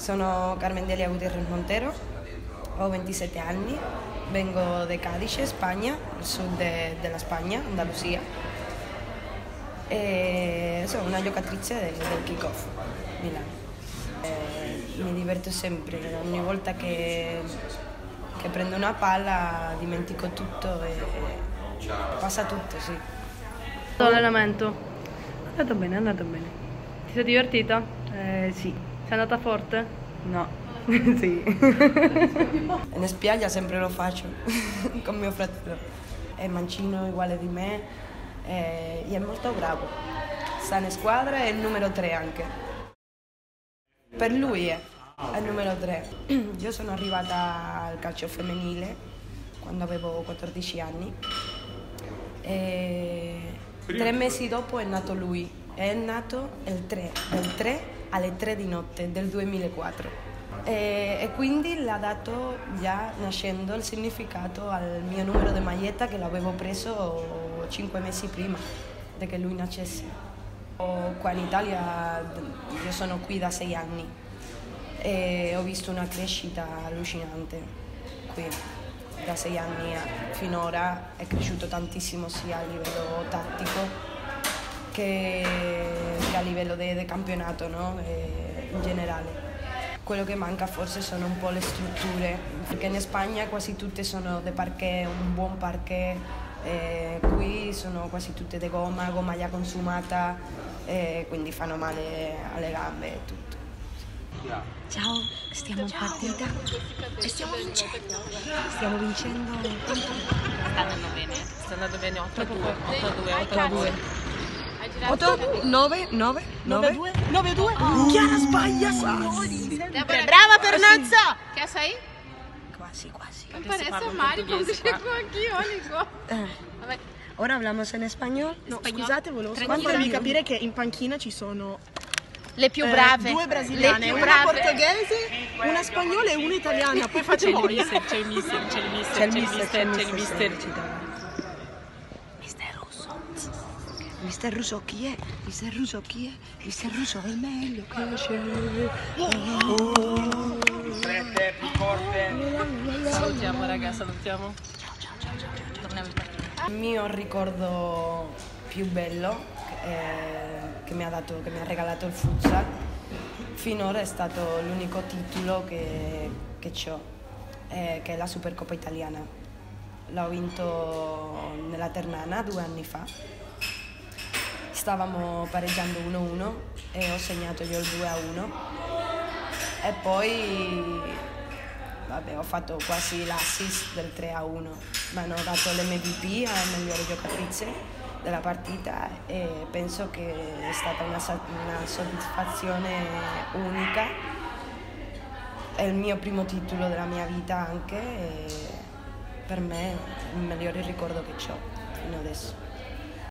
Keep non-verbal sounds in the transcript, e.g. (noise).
Sono Carmen Delia Gutiérrez Montero, ho 27 anni, vengo da Cadice, Spagna, il sud de- della Spagna, Andalusia. E sono una giocatrice del, del kick-off Milano. Eh, mi diverto sempre, ogni volta che, che prendo una palla dimentico tutto e passa tutto, sì. L'allenamento? È andato bene, è andato bene. Ti sei divertita? Eh, sì. Sei andata forte? No. (laughs) sì. (laughs) In spiaggia sempre lo faccio (laughs) con mio fratello. È mancino uguale di me e è molto bravo. Sta in squadra e è il numero 3 anche. Per lui è, è il numero 3. (clears throat) Io sono arrivata al calcio femminile quando avevo 14 anni e tre mesi dopo è nato lui. È nato il 3, del 3 alle 3 di notte del 2004 e, e quindi l'ha dato già nascendo il significato al mio numero di maglietta che l'avevo preso 5 mesi prima di che lui nascesse. Qua in Italia io sono qui da 6 anni e ho visto una crescita allucinante qui da 6 anni finora è cresciuto tantissimo sia a livello tattico che, che a livello di campionato no? E in generale. Quello che manca forse sono un po' le strutture, perché in Spagna quasi tutte sono di parquet, un buon parquet, e qui sono quasi tutte di gomma, gomma già consumata, e quindi fanno male alle gambe e tutto. Ciao, stiamo in partita e stiamo vincendo. Stiamo vincendo. Sta andando bene, sta andando bene 8 a 2, 8 a 2, 8 a 2. 8, 9, 9, 9, 2, 9, 2. Chiara sbaglia, Sassi. Brava Pernazza! Che sei? Quasi, quasi. Non parece Mari, anch'io, Nico. Eh, Vabbè, Ora hablamos en español. No, Spagnolo. scusate, volevo solo farvi capire che in panchina ci sono le più eh, brave. due brasiliane, una brave. portoghese, una spagnola e una italiana. Poi c'è il mister, c'è il mister, C'è il mister, c'è il mister. mister. c'è il mister. Mister Russo chi è? Mister Russo chi è? Mister Russo è il meglio che c'è. Salutiamo raga, salutiamo. Torniamo in partita. Il mio ricordo più bello eh, che, mi ha dato, che mi ha regalato il futsal finora è stato l'unico titolo che, che ho, eh, che è la Supercoppa italiana. L'ho vinto nella Ternana due anni fa. Stavamo pareggiando 1-1 e ho segnato io il 2-1 e poi vabbè, ho fatto quasi l'assist del 3 a 1. Mi hanno dato l'MVP a migliore giocatrice della partita e penso che è stata una, una soddisfazione unica. È il mio primo titolo della mia vita anche e per me è il migliore ricordo che ho fino adesso.